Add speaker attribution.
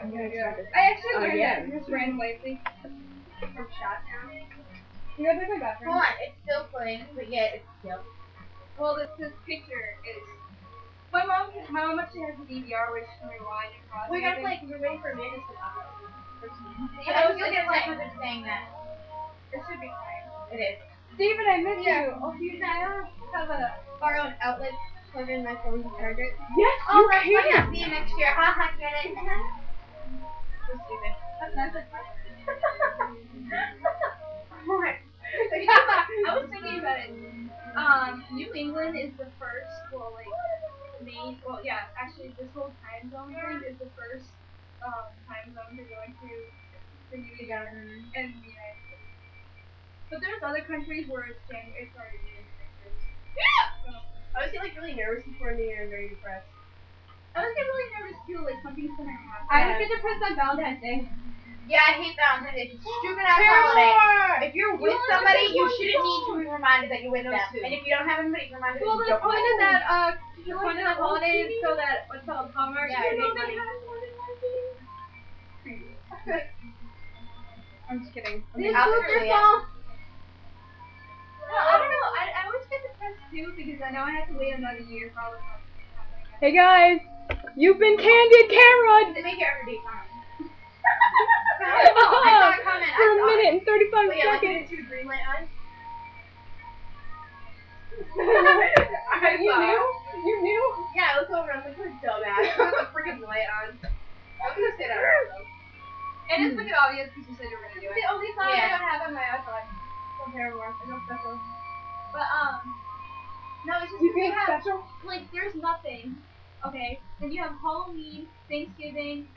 Speaker 1: I'm gonna try this.
Speaker 2: I actually
Speaker 1: Oh,
Speaker 2: learned
Speaker 1: yeah.
Speaker 2: that just randomly from Shottown. You guys like my bathroom?
Speaker 3: Hold on, it's still playing, but yet it's still.
Speaker 2: Well, this this picture is. My mom, my mom actually has a DVR which can rewind and pause.
Speaker 3: We gotta play, we're waiting for Amanda to.
Speaker 2: Yeah,
Speaker 3: I
Speaker 2: I
Speaker 3: was
Speaker 2: was
Speaker 3: gonna get
Speaker 2: gonna
Speaker 3: like for saying that.
Speaker 2: It should be fine.
Speaker 3: It is.
Speaker 2: David, I miss
Speaker 3: Yeah.
Speaker 2: you. Oh, you now have a.
Speaker 3: Our own outlet, plug in my phone to charge it.
Speaker 1: Yes,
Speaker 3: Oh,
Speaker 1: you
Speaker 3: that's
Speaker 1: can.
Speaker 3: See you next year. Haha, get it. so stupid.
Speaker 2: That's not
Speaker 3: Alright.
Speaker 2: I was thinking about it. Um, New England is the first, well, like, main, well, yeah, actually, this whole time zone thing is the first um, time zone to go into the New England and the United States. But there's other countries where it's it's already January. So,
Speaker 3: I always get like really nervous before New Year and very depressed.
Speaker 2: I always get really nervous too, like something's gonna happen.
Speaker 3: I just
Speaker 2: get depressed on Valentine's Day.
Speaker 3: Yeah, I hate Valentine's Day. It's a stupid ass
Speaker 2: Paramore!
Speaker 3: holiday. If you're with
Speaker 2: only
Speaker 3: somebody,
Speaker 2: get
Speaker 3: you
Speaker 2: one
Speaker 3: shouldn't need to
Speaker 2: song.
Speaker 3: be reminded that you're with
Speaker 2: No,
Speaker 3: them.
Speaker 2: two.
Speaker 3: And if you don't have anybody to remind you,
Speaker 2: Well,
Speaker 3: you
Speaker 2: the
Speaker 3: don't
Speaker 2: point is
Speaker 3: know.
Speaker 2: that, uh, the
Speaker 3: You
Speaker 2: point of
Speaker 3: like
Speaker 2: the
Speaker 3: the
Speaker 2: holiday is
Speaker 3: OCD?
Speaker 2: so that, what's called Hallmark,
Speaker 3: Yeah,
Speaker 2: you
Speaker 3: I
Speaker 2: make
Speaker 3: hate
Speaker 2: money. I'm just kidding.
Speaker 3: This
Speaker 2: I'll
Speaker 3: was
Speaker 2: because I know I have to wait another year for all this stuff to happen.
Speaker 1: Hey guys, you've been candid camera
Speaker 3: They make it every day time.
Speaker 1: Oh,
Speaker 3: I a comment,
Speaker 1: for a minute and 35
Speaker 3: But yeah, like when
Speaker 1: seconds.
Speaker 3: your green light on.
Speaker 1: I you knew? You knew?
Speaker 3: Yeah, I look over. and I was like, you're dumbass. Put the freaking light on. I'm gonna say that.
Speaker 2: It is pretty obvious because you said you were gonna do it. The only song
Speaker 3: Yeah.
Speaker 2: I don't have on my iPod from Paramore. I know special. No, it's just
Speaker 1: You feel
Speaker 2: have
Speaker 1: special?
Speaker 2: like there's nothing. Okay, then you have Halloween, Thanksgiving,